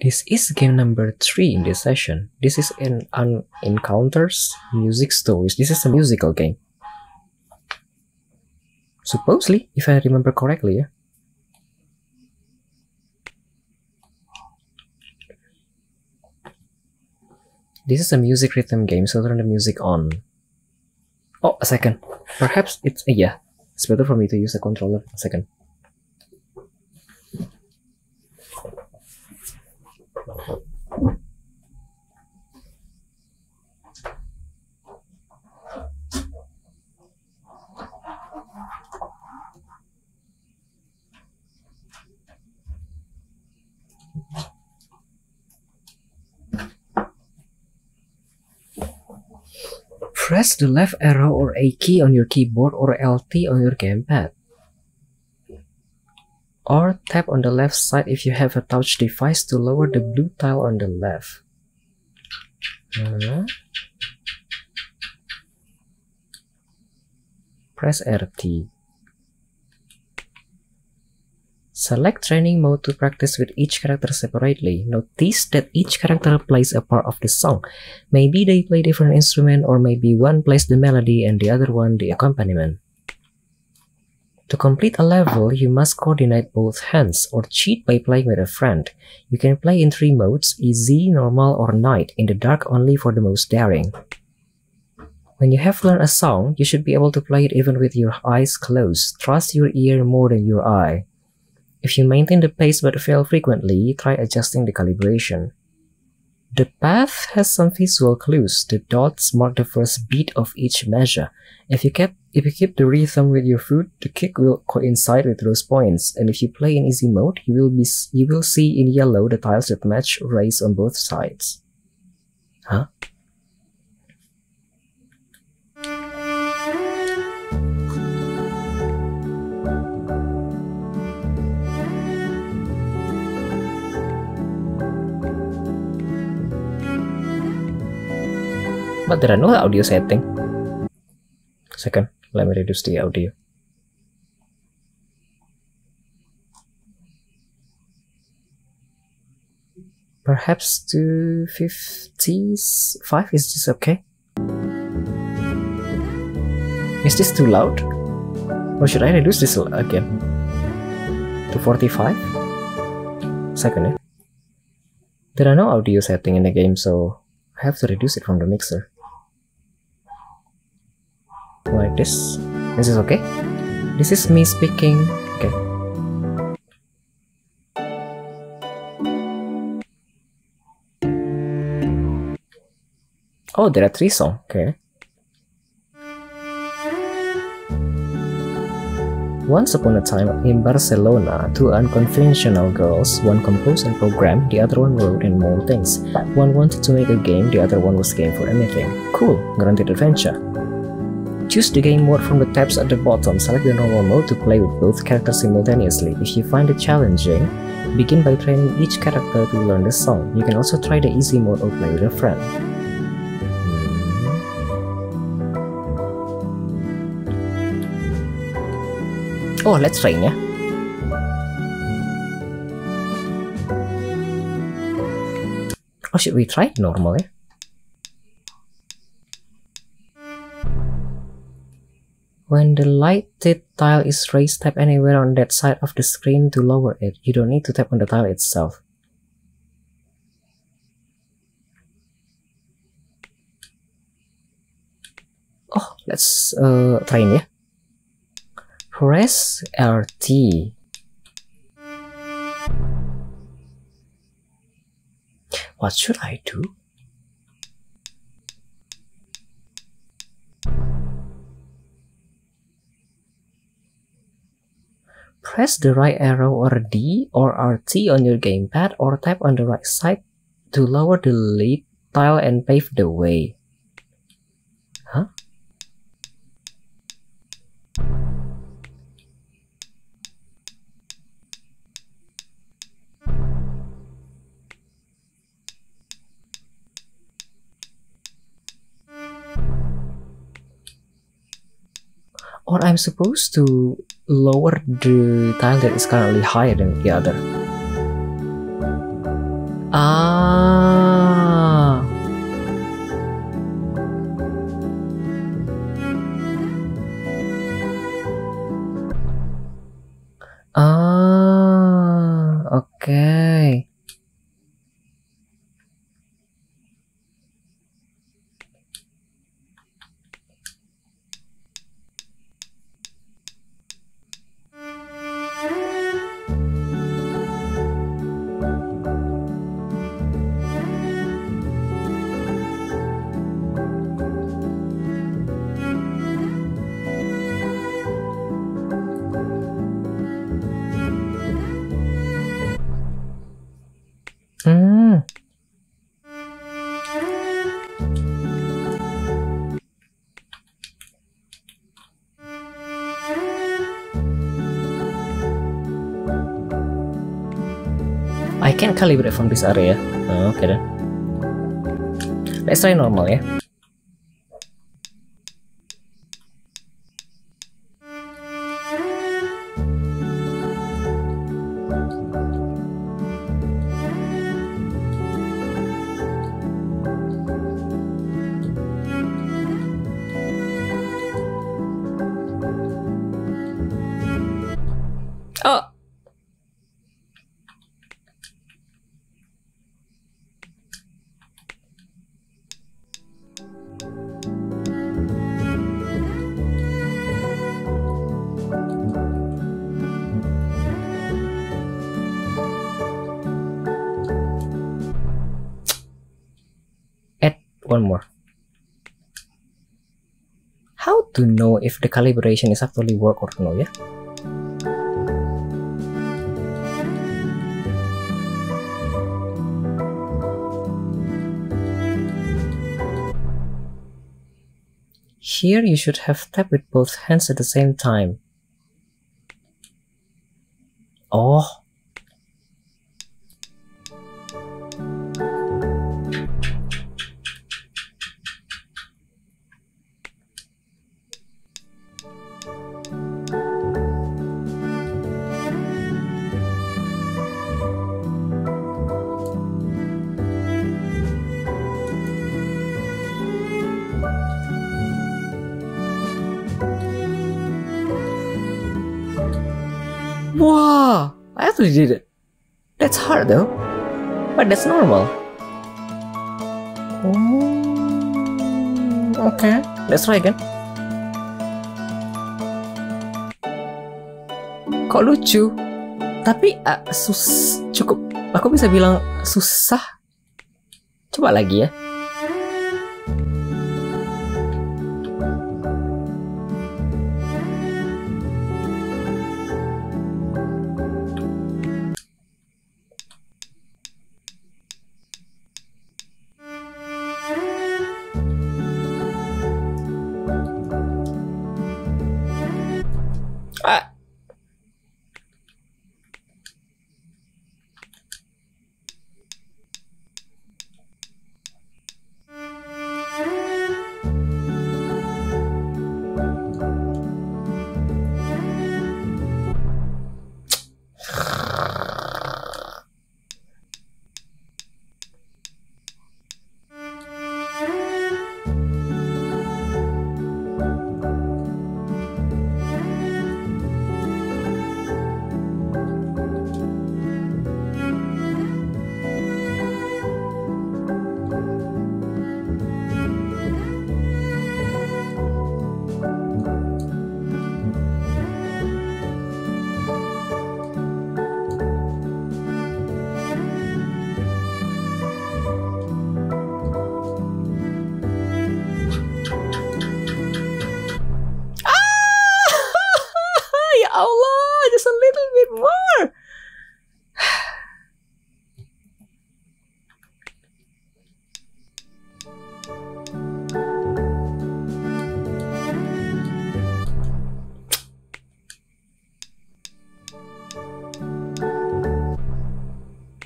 This is game number three in this session. This is an, an encounters music stories. This is a musical game. Supposedly, if I remember correctly, yeah. This is a music rhythm game, so turn the music on. Oh, a second. Perhaps it's, yeah, it's better for me to use the controller. A second. Press the left arrow or A key on your keyboard or LT on your gamepad. Or tap on the left side if you have a touch device to lower the blue tile on the left. Uh, press RT. Select training mode to practice with each character separately. Notice that each character plays a part of the song. Maybe they play different instrument or maybe one plays the melody and the other one the accompaniment. To complete a level, you must coordinate both hands or cheat by playing with a friend. You can play in three modes, easy, normal, or night, in the dark only for the most daring. When you have learned a song, you should be able to play it even with your eyes closed. Trust your ear more than your eye. If you maintain the pace but fail frequently, try adjusting the calibration. The path has some visual clues. The dots mark the first beat of each measure. If you keep if you keep the rhythm with your foot, the kick will coincide with those points. And if you play in easy mode, you will be you will see in yellow the tiles that match race on both sides. Huh? But there are no audio setting. Second, let me reduce the audio. Perhaps to 55, is this okay? Is this too loud? Or should I reduce this again? To 45? Second, yeah? There are no audio setting in the game, so I have to reduce it from the mixer like this. This is okay. This is me speaking. Okay. Oh there are three songs. Okay. Once upon a time in Barcelona, two unconventional girls, one composed and programmed, the other one wrote and mold things. One wanted to make a game, the other one was game for anything. Cool, granted adventure. Choose the game mode from the tabs at the bottom. Select the normal mode to play with both characters simultaneously. If you find it challenging, begin by training each character to learn the song. You can also try the easy mode or play with a friend. Hmm. Oh, let's try ya. Or oh, should we try normal ya? When the lighted tile is raised, tap anywhere on that side of the screen to lower it. You don't need to tap on the tile itself. Oh, let's uh, try ini ya. Press RT. What should I do? Press the right arrow or D or RT on your gamepad or tap on the right side to lower the lead tile and pave the way. Huh? Or I'm supposed to lower the tile that is currently higher than the other. Ah. Ah, oke. Hmm. Can calibrate from this area. Oh, okay then. Let's try normal ya. Oh. One more. How to know if the calibration is actually work or no ya? Here you should have tap with both hands at the same time. Oh. Wow, I actually did it. That's hard though. But that's normal. Oh, okay, let's try again. Kok lucu? Tapi uh, sus cukup. Aku bisa bilang susah. Coba lagi ya.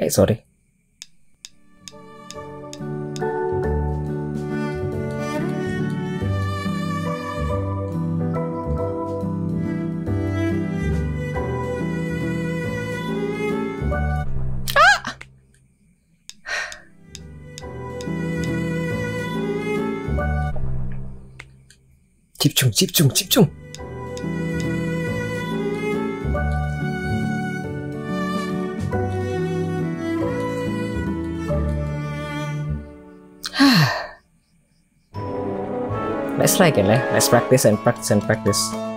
해설해. 아! 집중 집중 집중 Let's try again, eh? Let's practice and practice and practice.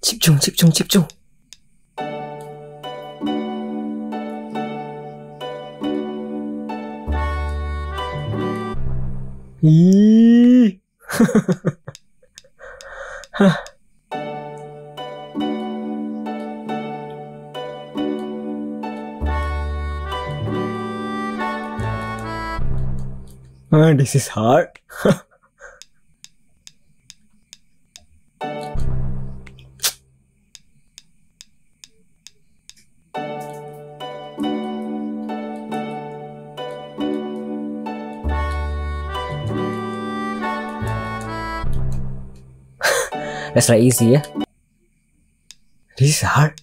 집중, 집중, 집중. 이. Ah, this is hard. Let's try easy. This is hard.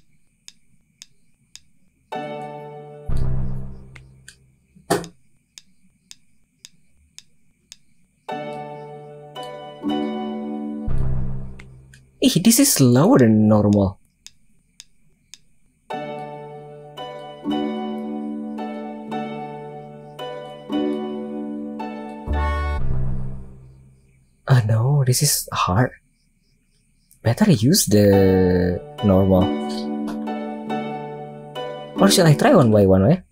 Ih, this is slower than normal. Ah no, this is hard. Better use the normal. Or should I try one by one, eh?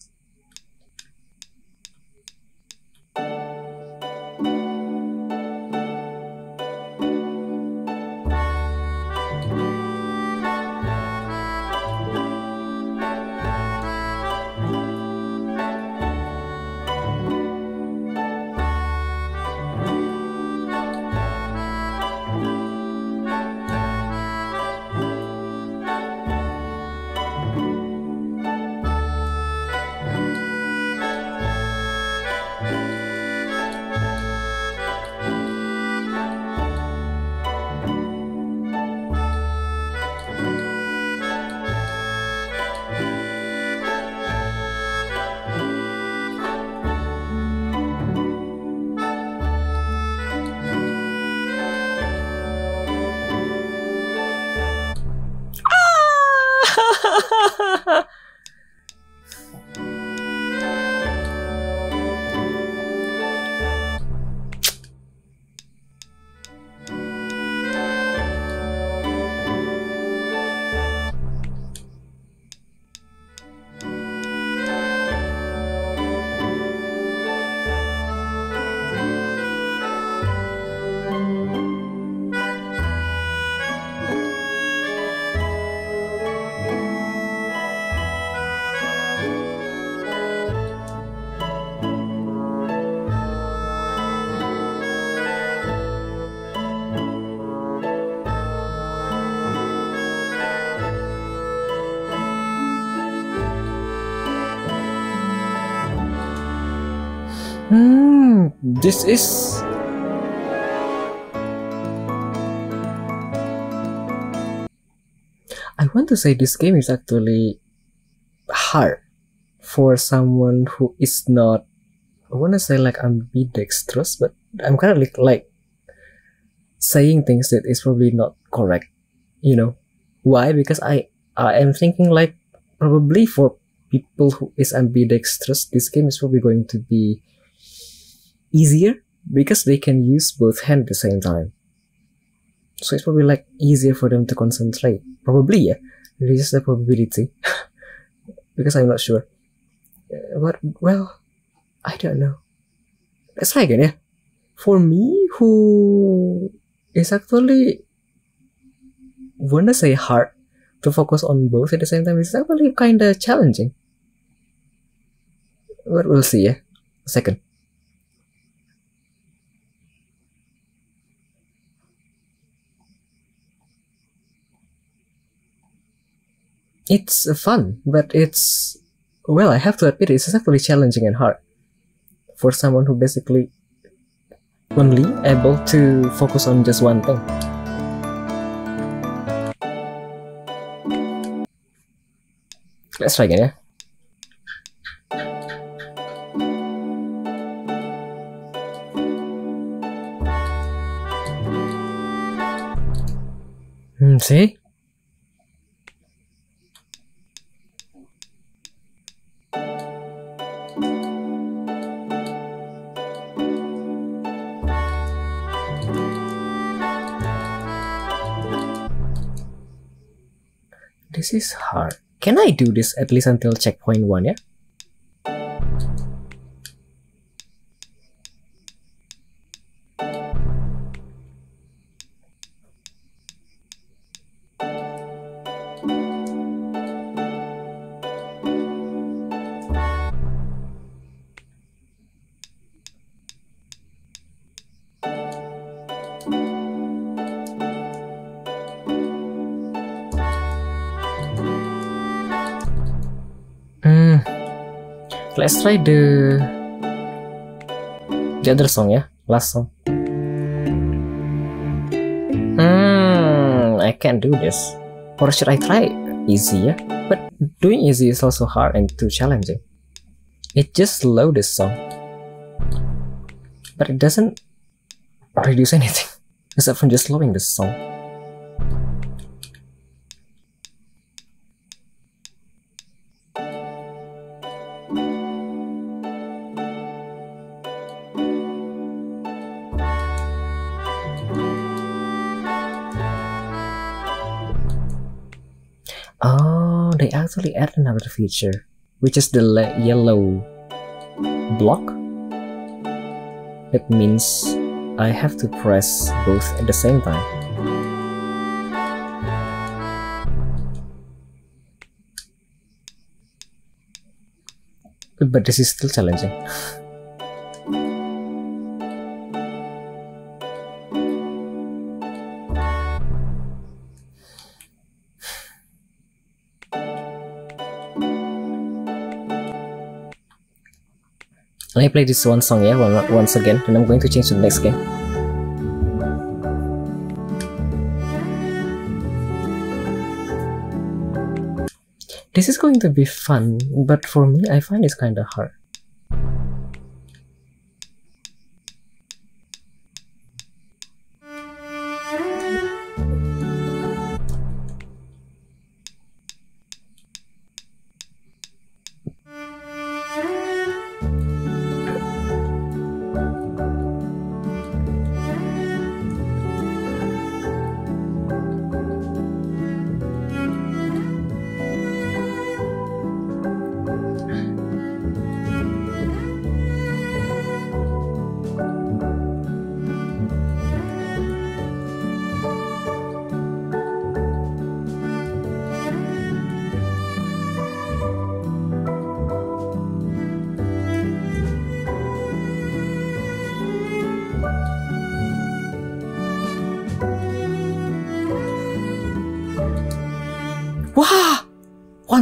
Hmm, this is. I want to say this game is actually hard for someone who is not. I want to say like ambidextrous, but I'm kind of like, like saying things that is probably not correct. You know why? Because I I am thinking like probably for people who is ambidextrous, this game is probably going to be easier because they can use both hands at the same time. So it's probably like easier for them to concentrate. Probably, yeah. This is the probability. because I'm not sure. Uh, But, well, I don't know. Let's try again, yeah. For me, who is actually wanna say hard to focus on both at the same time, it's actually kinda challenging. But we'll see, yeah. Second. It's fun, but it's well, I have to admit it's actually challenging and hard for someone who basically only able to focus on just one thing. Let's try again, yeah. Hmm, see? This is hard. Can I do this at least until checkpoint 1, yeah? Try the the other song ya? Last song. Hmm I can't do this. Or should I try easy yeah but doing easy is also hard and too challenging. It just slow this song. But it doesn't reduce anything. Except from just slowing this song add another feature, which is the yellow block. It means I have to press both at the same time. But this is still challenging. Let me play this one song, yeah, once again, and I'm going to change to the next game. This is going to be fun, but for me, I find it's kinda hard.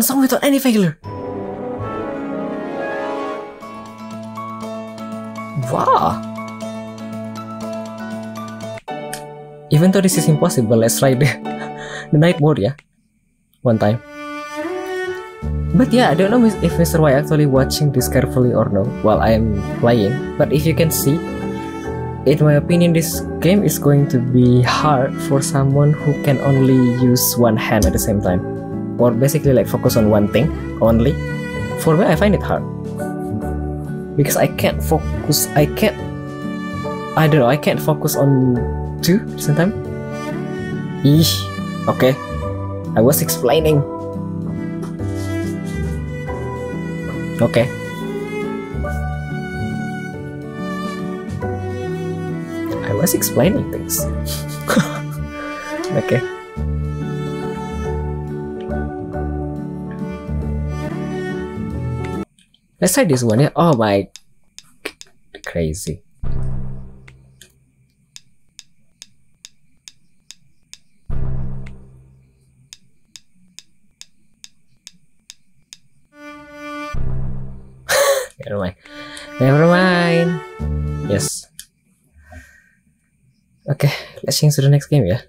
One song without any failure! Wow! Even though this is impossible, let's try the, the night yeah? One time. But yeah, I don't know if Mr. Y actually watching this carefully or no while I am playing. But if you can see, in my opinion, this game is going to be hard for someone who can only use one hand at the same time or basically like focus on one thing only? For me i find it hard. Because i can't focus i can't i don't know i can't focus on two time Eesh. okay. I was explaining. Okay. I was explaining things. Okay Let's try this one. Oh my. Crazy. Never mind. Never mind. Yes. Okay, let's change to the next game, yeah?